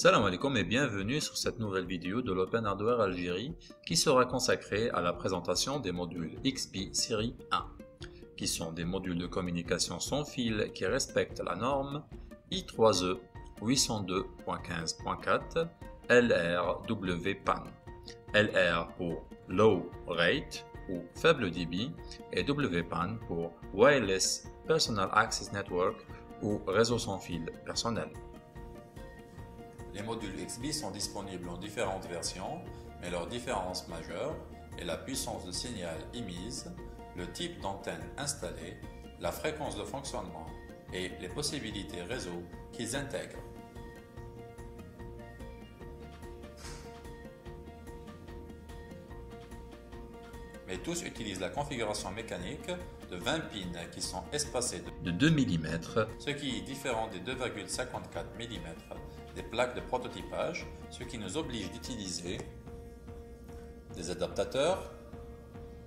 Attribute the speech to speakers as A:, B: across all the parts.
A: Salam alaikum et bienvenue sur cette nouvelle vidéo de l'Open Hardware Algérie qui sera consacrée à la présentation des modules XB série 1 qui sont des modules de communication sans fil qui respectent la norme I3E 802.15.4 LRWPAN. LR pour Low Rate ou faible débit et WPAN pour Wireless Personal Access Network ou réseau sans fil personnel.
B: Les modules XB sont disponibles en différentes versions, mais leur différence majeure est la puissance de signal émise, le type d'antenne installée, la fréquence de fonctionnement et les possibilités réseau qu'ils intègrent. Mais tous utilisent la configuration mécanique de 20 pins qui sont espacés
A: de 2 mm,
B: ce qui est différent des 2,54 mm des plaques de prototypage, ce qui nous oblige d'utiliser des adaptateurs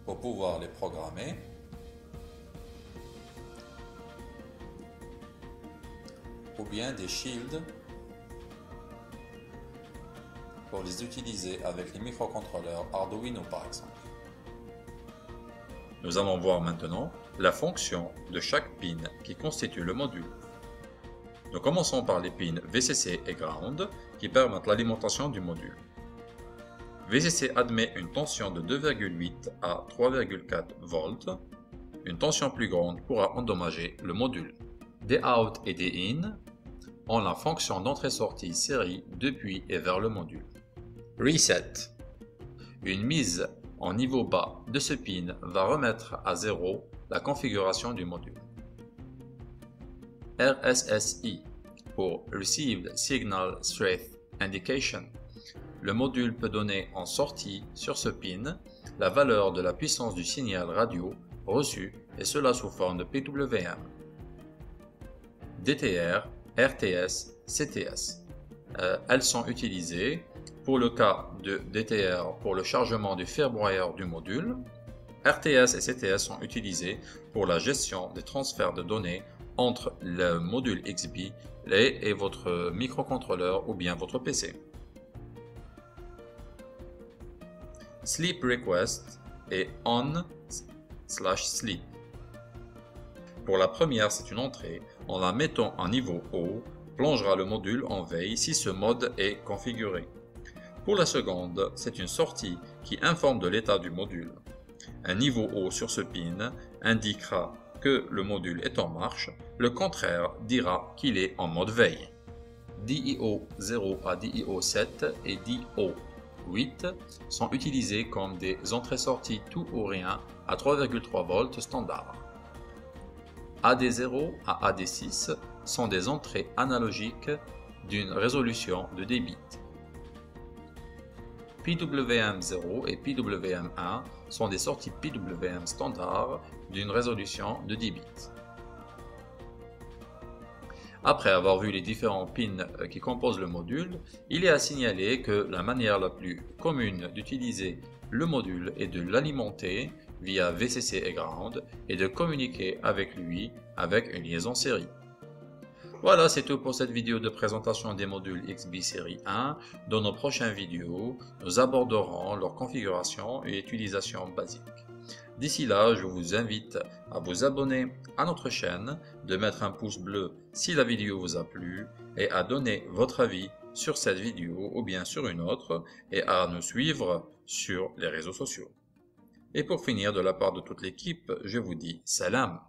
B: pour pouvoir les programmer. ou bien des shields pour les utiliser avec les microcontrôleurs Arduino par exemple.
A: Nous allons voir maintenant la fonction de chaque pin qui constitue le module. Nous commençons par les pins VCC et Ground qui permettent l'alimentation du module. VCC admet une tension de 2,8 à 3,4 volts. Une tension plus grande pourra endommager le module. Des out et des in ont la fonction d'entrée-sortie série depuis et vers le module. Reset. Une mise en niveau bas de ce pin va remettre à zéro la configuration du module. RSSI pour Received Signal Strength Indication. Le module peut donner en sortie sur ce pin la valeur de la puissance du signal radio reçu et cela sous forme de PWM. DTR, RTS, CTS. Euh, elles sont utilisées pour le cas de DTR pour le chargement du firmware du module. RTS et CTS sont utilisées pour la gestion des transferts de données entre le module XB et votre microcontrôleur ou bien votre PC. Sleep Request et On slash Sleep. Pour la première, c'est une entrée. En la mettant en niveau haut, plongera le module en veille si ce mode est configuré. Pour la seconde, c'est une sortie qui informe de l'état du module. Un niveau haut sur ce pin indiquera que le module est en marche, le contraire dira qu'il est en mode veille. DIO 0 à DIO 7 et DIO 8 sont utilisés comme des entrées-sorties tout ou rien à 3,3 volts standard. AD0 à AD6 sont des entrées analogiques d'une résolution de 10 bits. PWM0 et PWM1 sont des sorties PWM standard d'une résolution de 10 bits. Après avoir vu les différents pins euh, qui composent le module, il est à signaler que la manière la plus commune d'utiliser le module est de l'alimenter via VCC et Ground et de communiquer avec lui avec une liaison série. Voilà, c'est tout pour cette vidéo de présentation des modules XB série 1. Dans nos prochaines vidéos, nous aborderons leur configuration et utilisation basique. D'ici là, je vous invite à vous abonner à notre chaîne, de mettre un pouce bleu si la vidéo vous a plu et à donner votre avis sur cette vidéo ou bien sur une autre et à nous suivre sur les réseaux sociaux. Et pour finir, de la part de toute l'équipe, je vous dis salam